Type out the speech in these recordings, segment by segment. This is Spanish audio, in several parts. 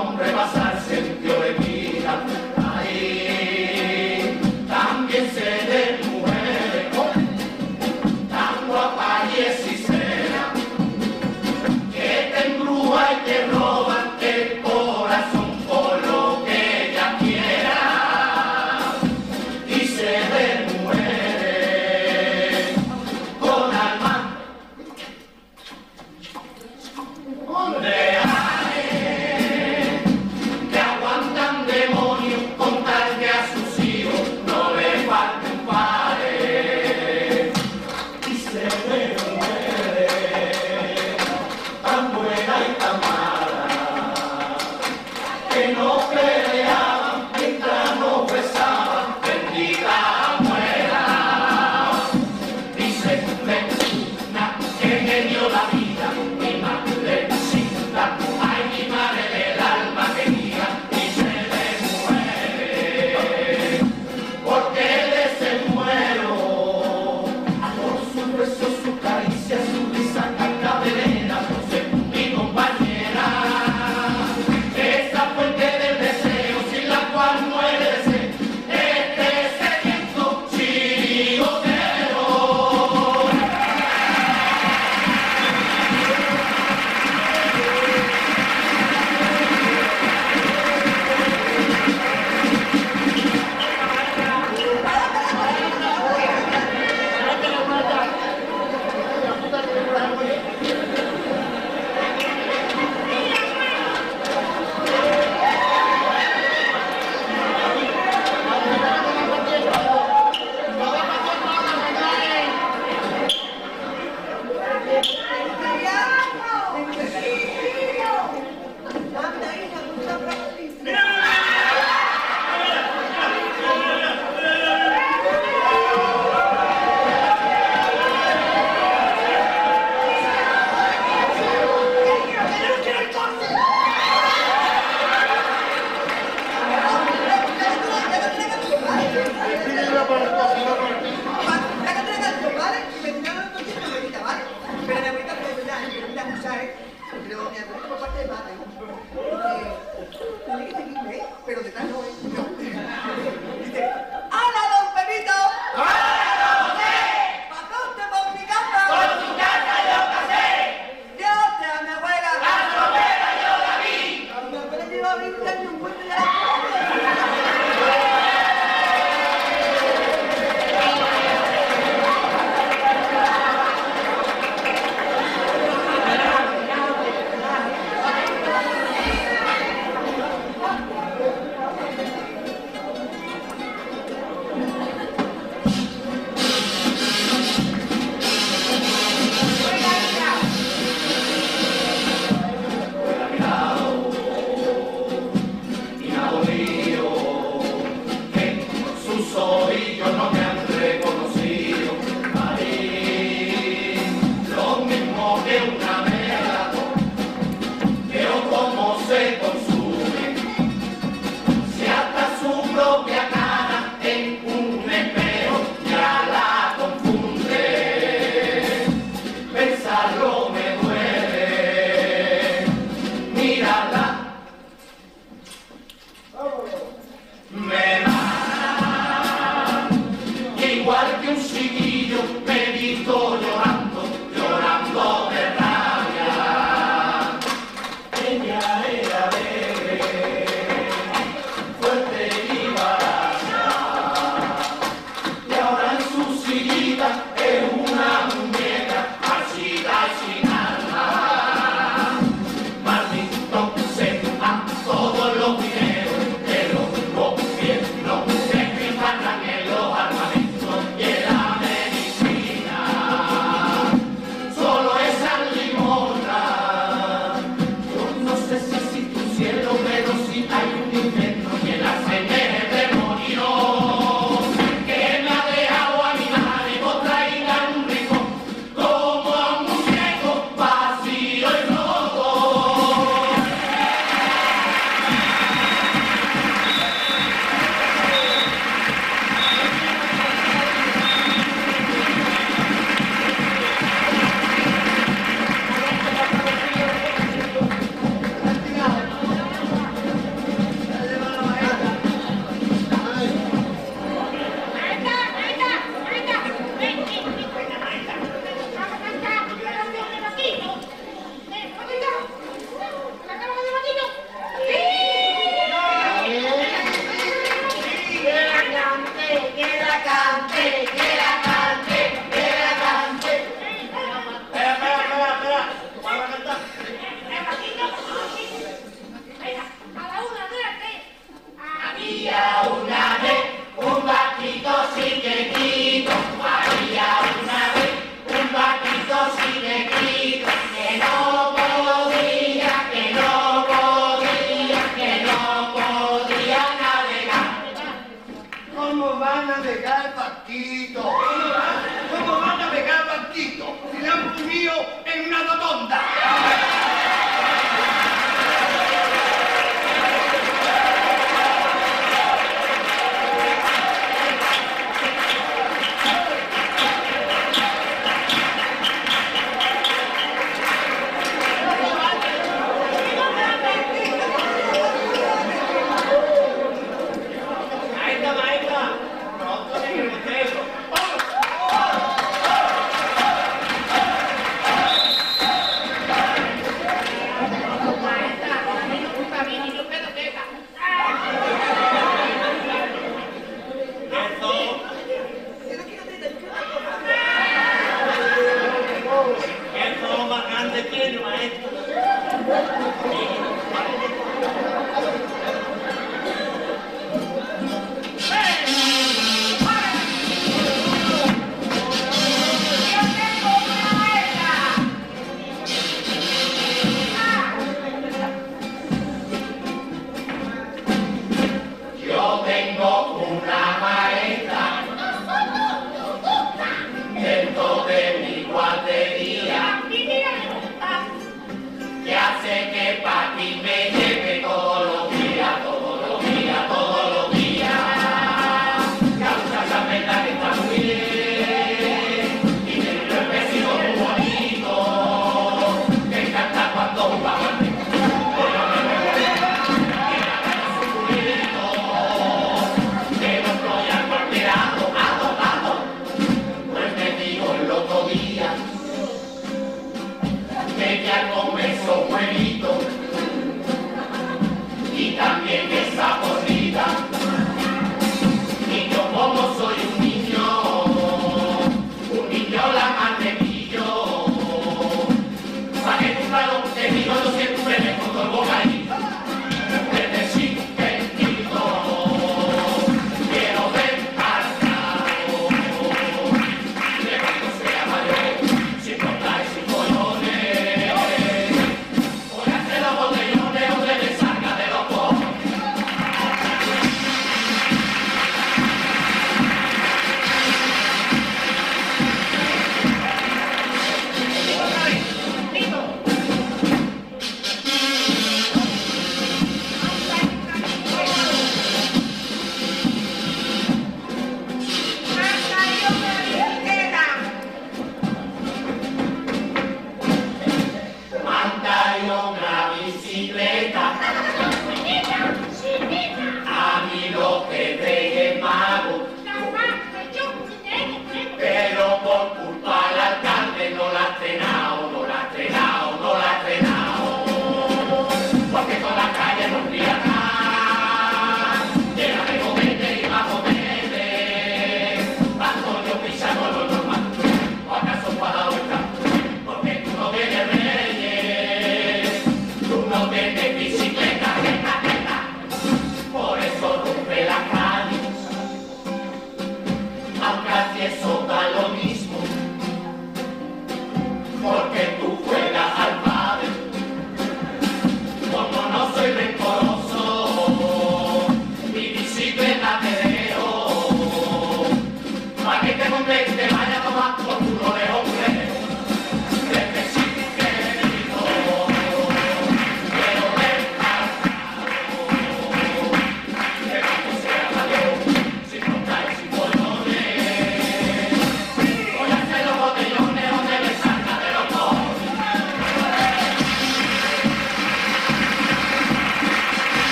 hombre pasar.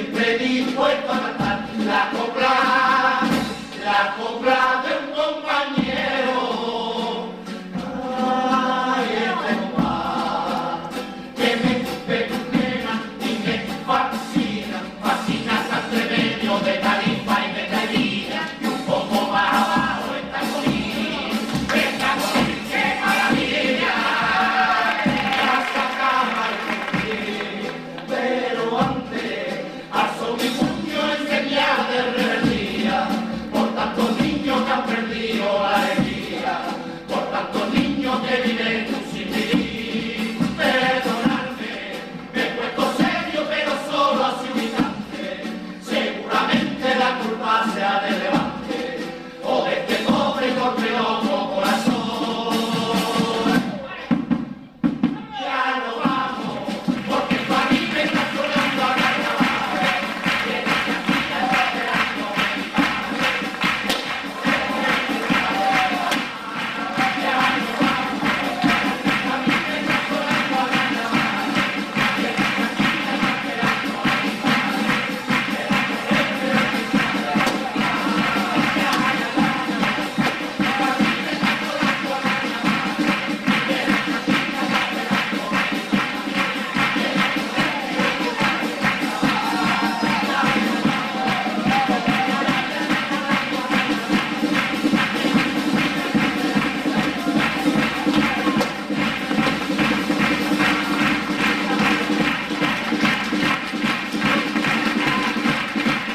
siempre dispuesto a cantar la copla, la copla.